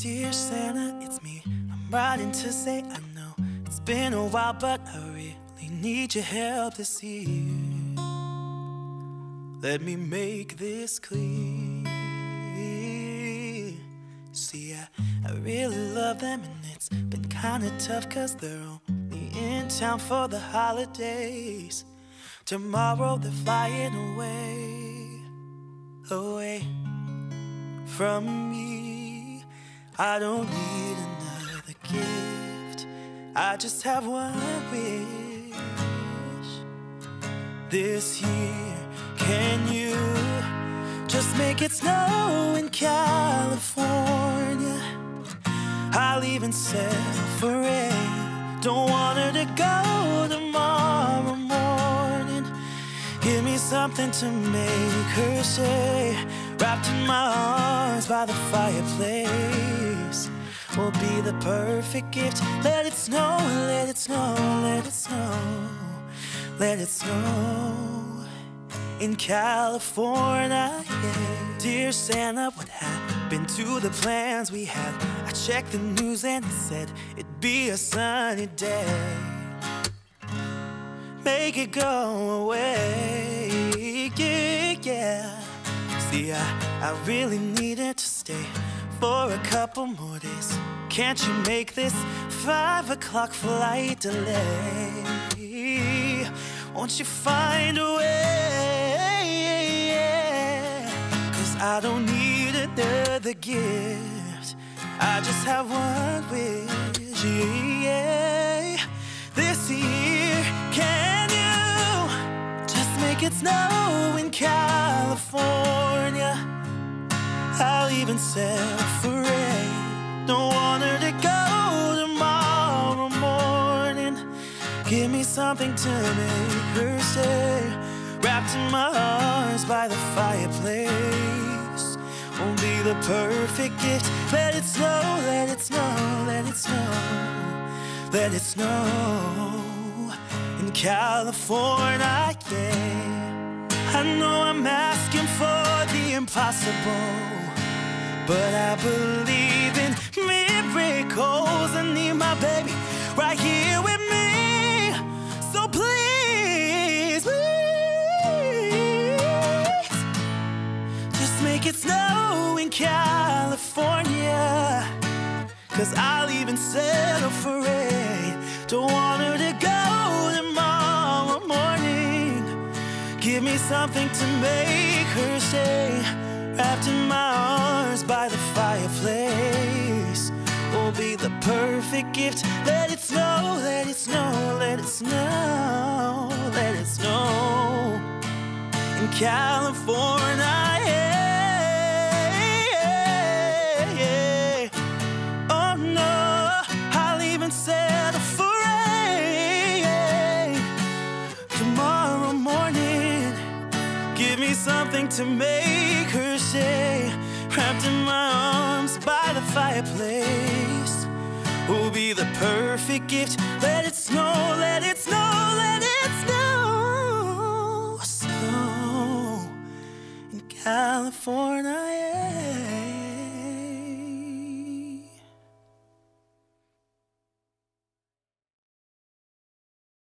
Dear Santa, it's me. I'm writing to say I know it's been a while, but I really need your help this year. Let me make this clear. See, I, I really love them, and it's been kinda tough, cause they're only in town for the holidays. Tomorrow they're flying away, away from me. I don't need another gift, I just have one wish. This year, can you just make it snow in California? I'll even settle for rain. Don't want her to go tomorrow. Give me something to make her say. Wrapped in my arms by the fireplace will be the perfect gift. Let it snow, let it snow, let it snow, let it snow in California. Yeah. Dear Santa, what happened to the plans we had? I checked the news and it said it'd be a sunny day. Make it go away, yeah, yeah. See, I, I really needed to stay for a couple more days. Can't you make this five o'clock flight delay? Won't you find a way? Cause I don't need another gift. I just have one wish. Yeah. Make snow in California? I'll even rain. Don't want her to go tomorrow morning. Give me something to make her stay. Wrapped in my arms by the fireplace. Won't be the perfect gift. Let it snow, let it snow, let it snow, let it snow California. Yeah. I know I'm asking for the impossible. But I believe in miracles. I need my baby right here with me. So please, please, just make it snow in California. Cause I'll even settle for rain. Don't me something to make her stay. Wrapped in my arms by the fireplace will be the perfect gift. Let it snow, let it snow, let it snow, let it snow in California. Something to make her say Wrapped in my arms by the fireplace will be the perfect gift. Let it snow, let it snow, let it snow, snow in California.